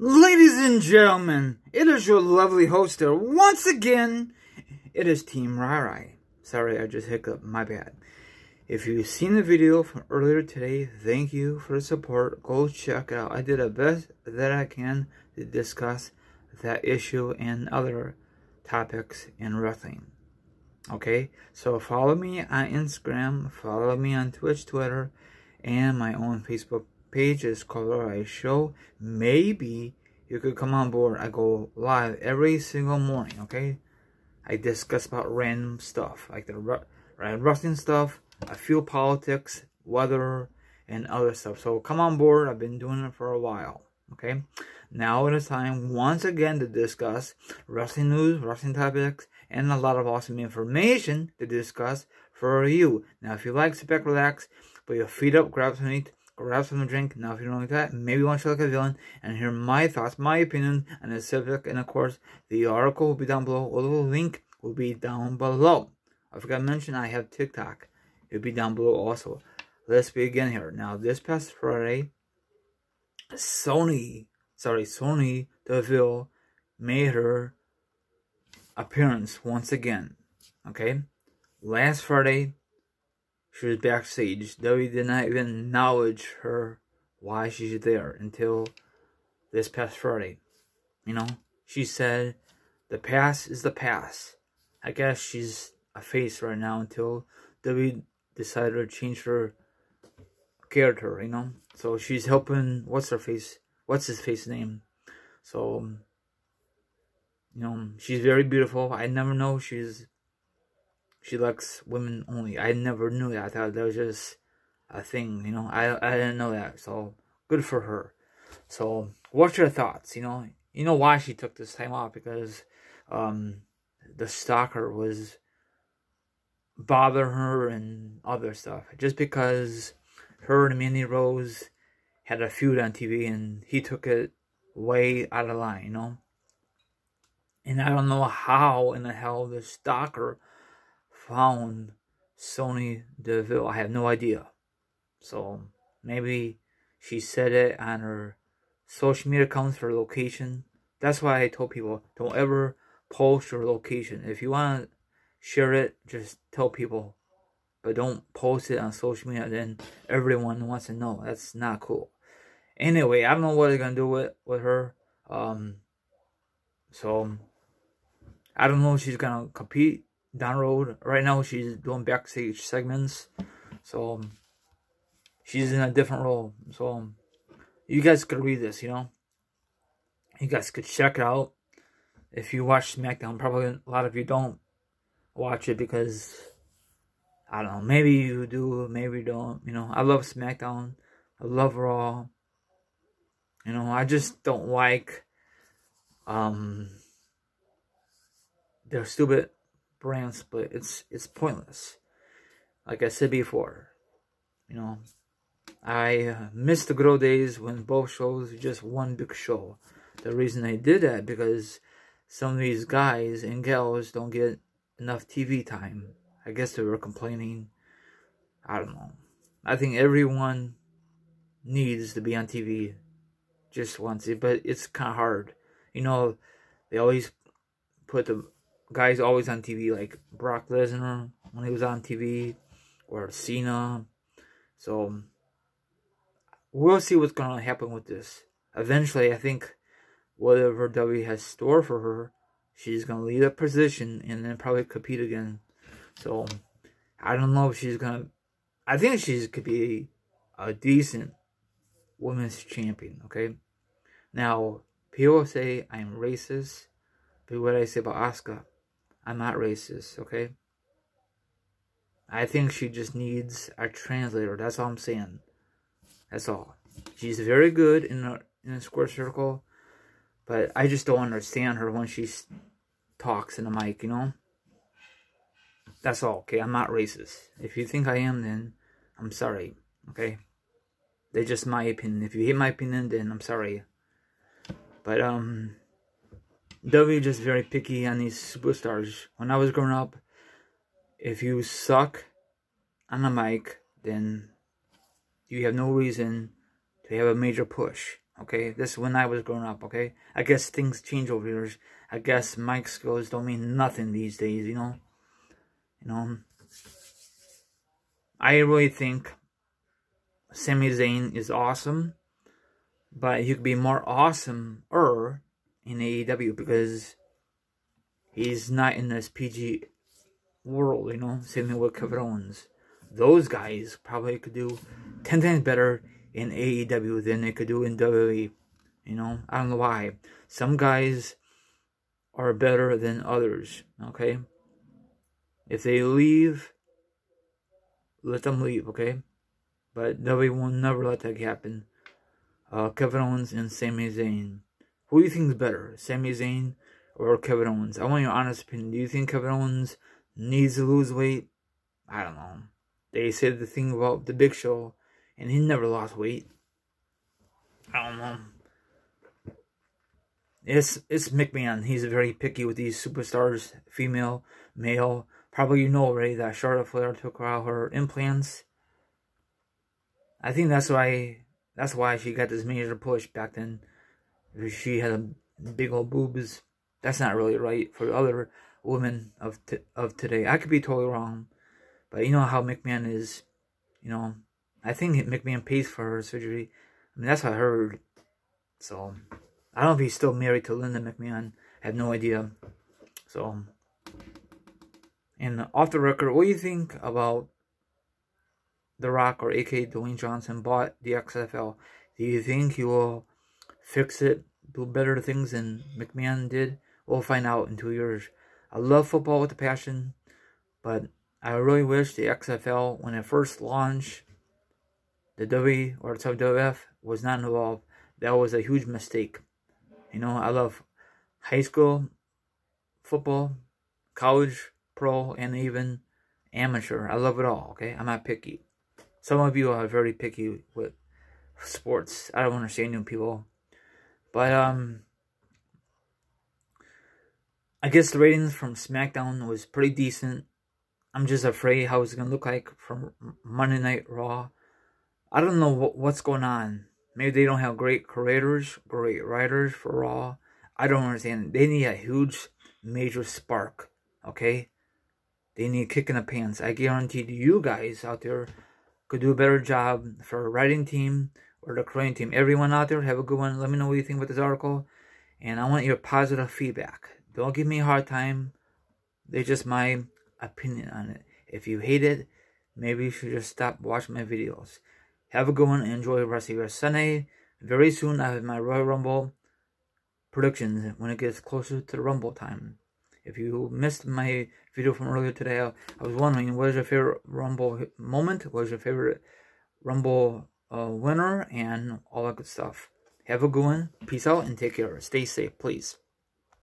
Ladies and gentlemen, it is your lovely host here once again. It is Team RyRy. Sorry, I just hiccuped. My bad. If you've seen the video from earlier today, thank you for the support. Go check it out. I did the best that I can to discuss that issue and other topics in wrestling. Okay, so follow me on Instagram, follow me on Twitch, Twitter, and my own Facebook page is Color Show. Maybe you could come on board. I go live every single morning, okay? I discuss about random stuff, like the random wrestling stuff, a few politics, weather, and other stuff. So come on board. I've been doing it for a while, okay? Now it is time once again to discuss wrestling news, wrestling topics, and a lot of awesome information to discuss for you. Now, if you like, back, relax, put your feet up, grab some meat, grab some drink. Now, if you don't like that, maybe you want to look at a villain and hear my thoughts, my opinion on the subject. And of course, the article will be down below, or the link will be down below. I forgot to mention I have TikTok. It'll be down below also. Let's begin here. Now, this past Friday, Sony, sorry, Sonya Deville made her appearance once again. Okay? Last Friday, she was backstage. Debbie did not even acknowledge her why she's there until this past Friday. You know, she said the past is the past. I guess she's a face right now until Debbie decided to change her character, you know. So she's helping what's her face what's his face name. So you know, she's very beautiful. I never know she's she likes women only. I never knew that. I thought that was just a thing, you know. I I didn't know that. So good for her. So what's your thoughts? You know, you know why she took this time off because um the stalker was bothering her and other stuff. Just because her and Mandy Rose had a feud on TV and he took it way out of line, you know. And I don't know how in the hell the stalker found Sony Deville. I have no idea. So maybe she said it on her social media accounts, her location. That's why I told people don't ever post your location. If you want to share it, just tell people. But don't post it on social media, then everyone wants to know. That's not cool. Anyway, I don't know what they're gonna do with, with her. Um so I don't know if she's gonna compete down road. Right now, she's doing backstage segments, so um, she's in a different role. So um, you guys could read this, you know. You guys could check it out. If you watch SmackDown, probably a lot of you don't watch it because I don't know. Maybe you do, maybe you don't. You know, I love SmackDown. I love Raw. You know, I just don't like um their stupid brand split. It's it's pointless. Like I said before, you know, I uh, miss the old days when both shows were just one big show. The reason I did that because some of these guys and gals don't get enough TV time. I guess they were complaining. I don't know. I think everyone needs to be on TV just once, but it's kind of hard. You know, they always put the guys always on TV, like Brock Lesnar when he was on TV, or Cena. So we'll see what's gonna happen with this. Eventually, I think whatever W has store for her, she's gonna leave that position and then probably compete again. So I don't know if she's gonna. I think she could be a decent women's champion. Okay. Now people say I'm racist, but what I say about Asuka, I'm not racist, okay? I think she just needs a translator. That's all I'm saying. That's all. She's very good in a, in a square circle, but I just don't understand her when she talks in the mic, you know? That's all, okay? I'm not racist. If you think I am, then I'm sorry, okay? That's just my opinion. If you hate my opinion, then I'm sorry. But, um, W just very picky on these superstars. When I was growing up, if you suck on a mic, then you have no reason to have a major push. Okay, this is when I was growing up. Okay, I guess things change over years. I guess mic skills don't mean nothing these days. You know, you know. I really think Sami Zayn is awesome, but he could be more awesome-er in AEW because he's not in this PG world, you know. Same thing with Kevin Owens. Those guys probably could do 10 times better in AEW than they could do in WWE. You know, I don't know why. Some guys are better than others, okay? If they leave, let them leave, okay? But WWE will never let that happen. Uh, Kevin Owens and Sami Zayn. Who do you think is better, Sami Zayn or Kevin Owens? I want your honest opinion. Do you think Kevin Owens needs to lose weight? I don't know. They said the thing about the Big Show, and he never lost weight. I don't know. It's it's McMahon. He's very picky with these superstars, female, male. Probably you know already that Charlotte Flair took out her implants. I think that's why that's why she got this major push back then. She had a big old boobs. That's not really right for other women of of today. I could be totally wrong, but you know how McMahon is. You know, I think McMahon pays for her surgery. I mean, that's what I heard. So, I don't know if he's still married to Linda McMahon. I have no idea. So, and off the record, what do you think about The Rock or AK Dwayne Johnson bought the XFL? Do you think he will fix it, do better things than McMahon did? We'll find out in two years. I love football with a passion, but I really wish the XFL, when it first launched, the W or WWF was not involved. That was a huge mistake. You know, I love high school football, college, pro, and even amateur. I love it all, okay? I'm not picky. Some of you are very picky with sports. I don't understand you people. But, um, I guess the ratings from SmackDown was pretty decent. I'm just afraid how it's going to look like from Monday Night Raw. I don't know what, what's going on. Maybe they don't have great creators, great writers for Raw. I don't understand. They need a huge, major spark, okay? They need kick in the pants. I guarantee you guys out there could do a better job for a writing team or the creating team. Everyone out there, have a good one. Let me know what you think about this article. And I want your positive feedback. Don't give me a hard time. It's just my opinion on it. If you hate it, maybe you should just stop watching my videos. Have a good one and enjoy the rest of your Sunday. Very soon I have my Royal Rumble predictions when it gets closer to the Rumble time. If you missed my video from earlier today, I, I was wondering what is your favorite Rumble moment? What is your favorite Rumble winner? And all that good stuff. Have a good one. Peace out and take care. Stay safe, please.